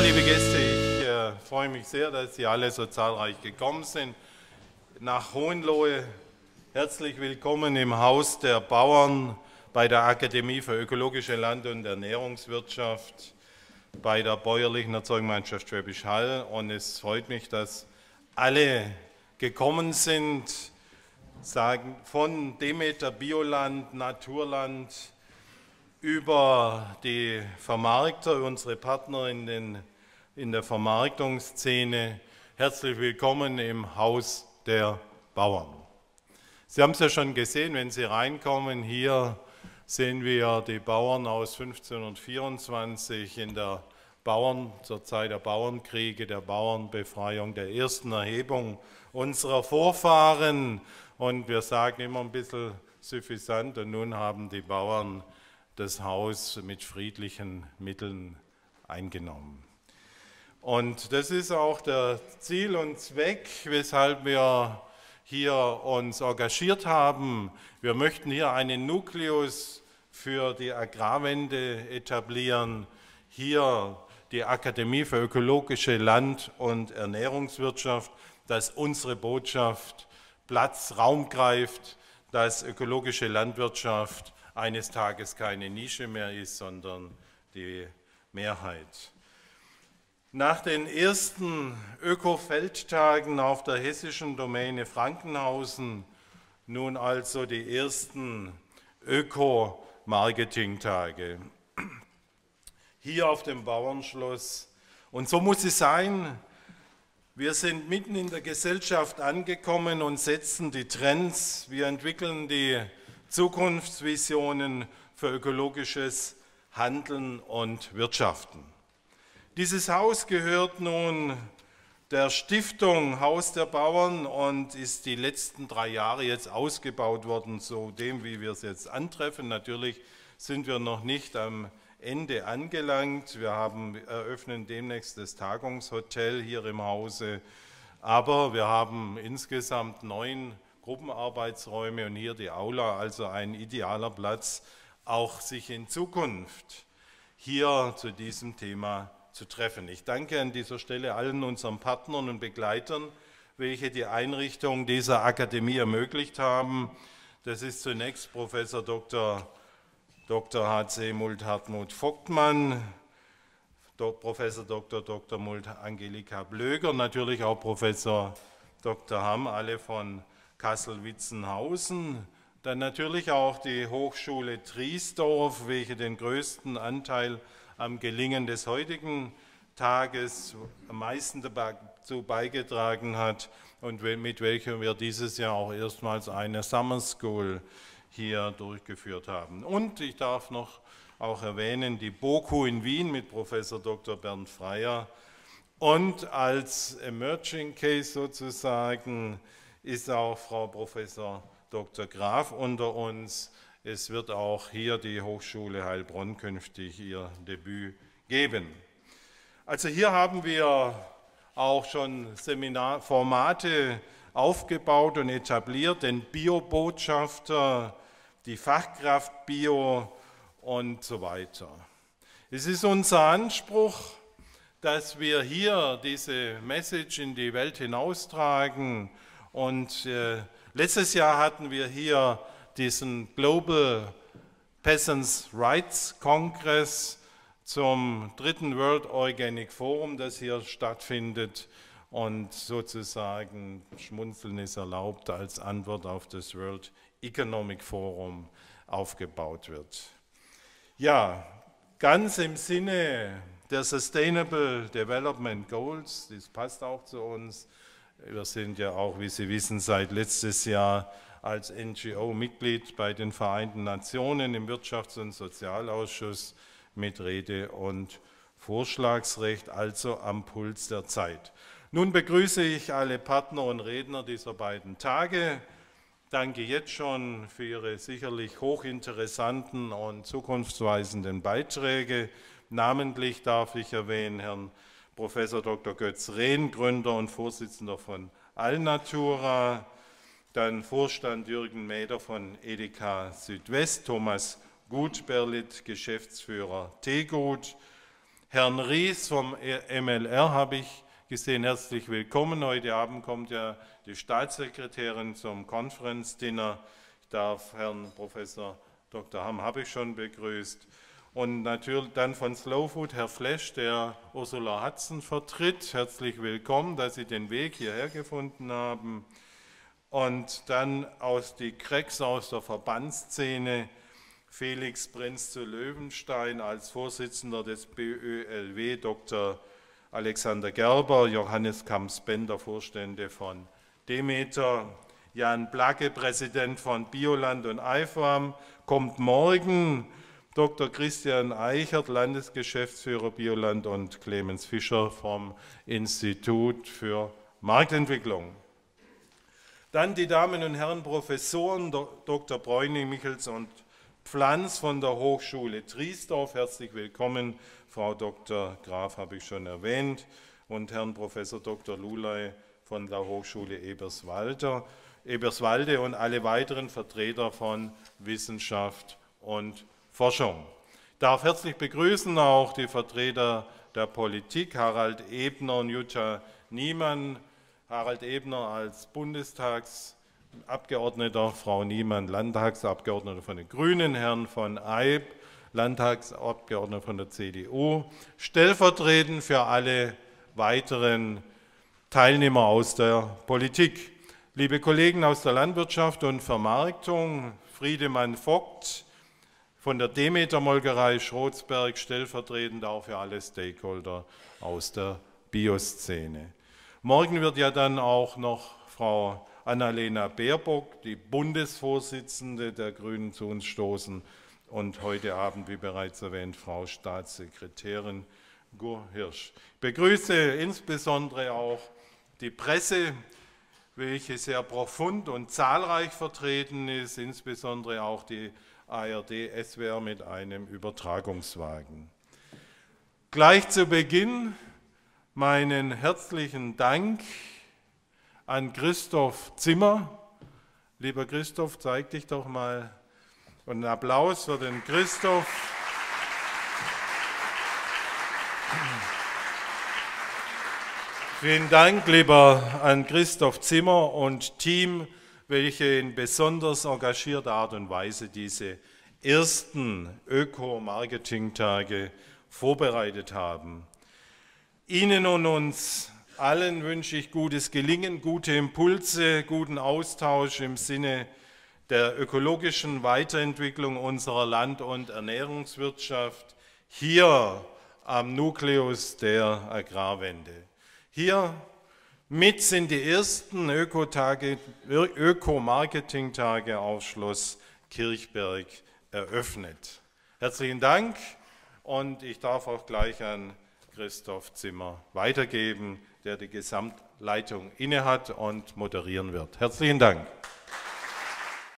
Liebe Gäste, ich äh, freue mich sehr, dass Sie alle so zahlreich gekommen sind. Nach Hohenlohe herzlich willkommen im Haus der Bauern bei der Akademie für ökologische Land- und Ernährungswirtschaft bei der bäuerlichen Erzeugungsmannschaft Schwäbisch Hall. Und es freut mich, dass alle gekommen sind, sagen von Demeter Bioland, Naturland, über die Vermarkter, unsere Partner in, den, in der Vermarktungsszene. Herzlich willkommen im Haus der Bauern. Sie haben es ja schon gesehen, wenn Sie reinkommen, hier sehen wir die Bauern aus 1524 in der Bauern, zur Zeit der Bauernkriege, der Bauernbefreiung, der ersten Erhebung unserer Vorfahren. Und wir sagen immer ein bisschen suffisant, und nun haben die Bauern das Haus mit friedlichen Mitteln eingenommen. Und das ist auch der Ziel und Zweck, weshalb wir hier uns engagiert haben. Wir möchten hier einen Nukleus für die Agrarwende etablieren, hier die Akademie für ökologische Land- und Ernährungswirtschaft, dass unsere Botschaft Platz, Raum greift, dass ökologische Landwirtschaft eines Tages keine Nische mehr ist, sondern die Mehrheit. Nach den ersten Öko-Feldtagen auf der hessischen Domäne Frankenhausen nun also die ersten Öko-Marketing-Tage. Hier auf dem Bauernschloss. Und so muss es sein. Wir sind mitten in der Gesellschaft angekommen und setzen die Trends. Wir entwickeln die Zukunftsvisionen für ökologisches Handeln und Wirtschaften. Dieses Haus gehört nun der Stiftung Haus der Bauern und ist die letzten drei Jahre jetzt ausgebaut worden, so dem, wie wir es jetzt antreffen. Natürlich sind wir noch nicht am Ende angelangt. Wir haben, eröffnen demnächst das Tagungshotel hier im Hause, aber wir haben insgesamt neun Gruppenarbeitsräume und hier die Aula, also ein idealer Platz, auch sich in Zukunft hier zu diesem Thema zu treffen. Ich danke an dieser Stelle allen unseren Partnern und Begleitern, welche die Einrichtung dieser Akademie ermöglicht haben. Das ist zunächst Professor Dr. Dr. H.C. Mult Hartmut Vogtmann, Professor Dr. Dr. Mult Angelika Blöger, natürlich auch Professor Dr. Hamm, alle von Kassel-Witzenhausen, dann natürlich auch die Hochschule Triesdorf, welche den größten Anteil am Gelingen des heutigen Tages am meisten dazu beigetragen hat und mit welcher wir dieses Jahr auch erstmals eine Summer School hier durchgeführt haben. Und ich darf noch auch erwähnen, die BOKU in Wien mit Professor Dr. Bernd Freier und als Emerging Case sozusagen ist auch Frau Professor Dr. Graf unter uns. Es wird auch hier die Hochschule Heilbronn künftig ihr Debüt geben. Also hier haben wir auch schon Seminarformate aufgebaut und etabliert, den Biobotschafter, die Fachkraft Bio und so weiter. Es ist unser Anspruch, dass wir hier diese Message in die Welt hinaustragen und äh, letztes Jahr hatten wir hier diesen Global Peasants Rights Congress zum dritten World Organic Forum, das hier stattfindet und sozusagen Schmunzeln ist erlaubt als Antwort auf das World Economic Forum aufgebaut wird. Ja, ganz im Sinne der Sustainable Development Goals, das passt auch zu uns, wir sind ja auch, wie Sie wissen, seit letztes Jahr als NGO Mitglied bei den Vereinten Nationen im Wirtschafts- und Sozialausschuss mit Rede und Vorschlagsrecht, also am Puls der Zeit. Nun begrüße ich alle Partner und Redner dieser beiden Tage. Danke jetzt schon für Ihre sicherlich hochinteressanten und zukunftsweisenden Beiträge. Namentlich darf ich erwähnen Herrn Professor Dr. Götz Rehn, Gründer und Vorsitzender von Allnatura, dann Vorstand Jürgen Mäder von Edeka Südwest, Thomas Gutberlit, Geschäftsführer Teegut, Herrn Ries vom MLR habe ich gesehen. Herzlich willkommen. Heute Abend kommt ja die Staatssekretärin zum Konferenzdinner. Ich darf Herrn Professor Dr. Hamm habe ich schon begrüßt. Und natürlich dann von Slow Food Herr Flesch, der Ursula Hudson vertritt. Herzlich willkommen, dass Sie den Weg hierher gefunden haben. Und dann aus die Cracks aus der Verbandsszene, Felix Prinz zu Löwenstein als Vorsitzender des BÖLW, Dr. Alexander Gerber, Johannes Kamps-Bender, Vorstände von Demeter, Jan Blacke, Präsident von Bioland und IFAM, kommt morgen Dr. Christian Eichert, Landesgeschäftsführer Bioland und Clemens Fischer vom Institut für Marktentwicklung. Dann die Damen und Herren Professoren Dr. Bräuning, Michels und Pflanz von der Hochschule Triesdorf. Herzlich willkommen. Frau Dr. Graf habe ich schon erwähnt und Herrn Professor Dr. Lulay von der Hochschule Eberswalde, Eberswalde und alle weiteren Vertreter von Wissenschaft und Forschung. Ich darf herzlich begrüßen auch die Vertreter der Politik, Harald Ebner und Jutta Niemann. Harald Ebner als Bundestags Abgeordneter, Frau Niemann, Landtagsabgeordnete von den Grünen, Herrn von Eib, Landtagsabgeordneter von der CDU, stellvertretend für alle weiteren Teilnehmer aus der Politik. Liebe Kollegen aus der Landwirtschaft und Vermarktung, Friedemann Vogt von der Demeter Molkerei Schrotzberg, stellvertretend auch für alle Stakeholder aus der Bioszene. Morgen wird ja dann auch noch Frau Annalena Baerbock, die Bundesvorsitzende der Grünen, zu uns stoßen und heute Abend, wie bereits erwähnt, Frau Staatssekretärin Gur Hirsch. Ich begrüße insbesondere auch die Presse, welche sehr profund und zahlreich vertreten ist, insbesondere auch die ARD SWR mit einem Übertragungswagen. Gleich zu Beginn meinen herzlichen Dank an Christoph Zimmer. Lieber Christoph, zeig dich doch mal. Und einen Applaus für den Christoph. Vielen Dank, lieber an Christoph Zimmer und Team, welche in besonders engagierter Art und Weise diese ersten Öko-Marketing-Tage vorbereitet haben. Ihnen und uns allen wünsche ich gutes Gelingen, gute Impulse, guten Austausch im Sinne der ökologischen Weiterentwicklung unserer Land- und Ernährungswirtschaft hier am Nukleus der Agrarwende. Hier mit sind die ersten Öko-Marketing-Tage auf Schloss Kirchberg eröffnet. Herzlichen Dank und ich darf auch gleich an Christoph Zimmer weitergeben der die Gesamtleitung innehat und moderieren wird. Herzlichen Dank.